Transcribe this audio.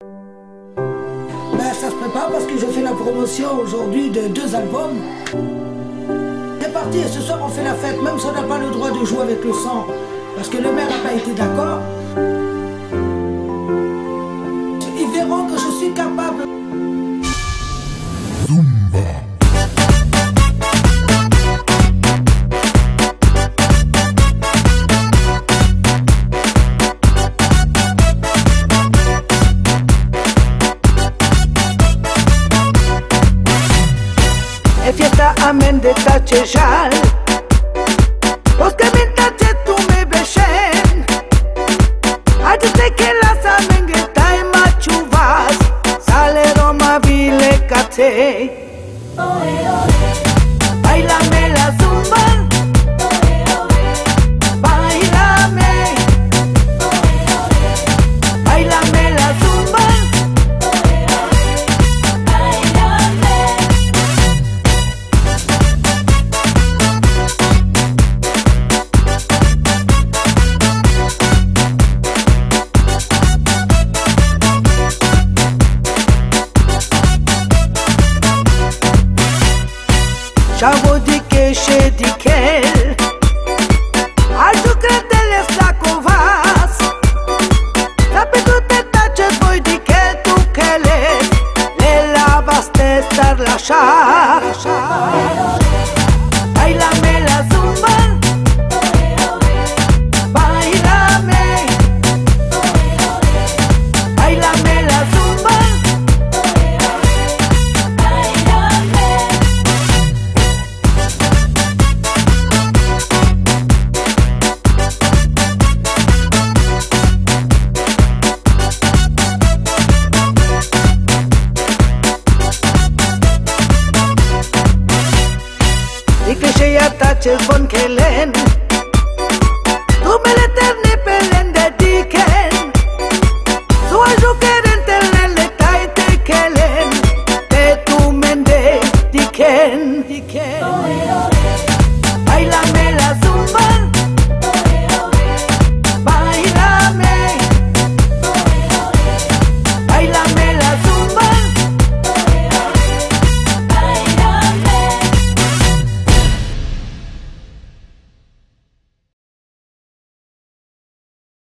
Ben, ça se prépare parce que je fais la promotion aujourd'hui de deux albums. C'est parti et ce soir on fait la fête, même si on n'a pas le droit de jouer avec le sang. Parce que le maire n'a pas été d'accord. Ils verront que je suis capable. Es fiesta amén de tachejal Los que me tache tú me beshen Ayute que las amén que tai machuvas Sale roma vile kate Bailame Chavo di che she di Y que se ya taches bon kelen Tu me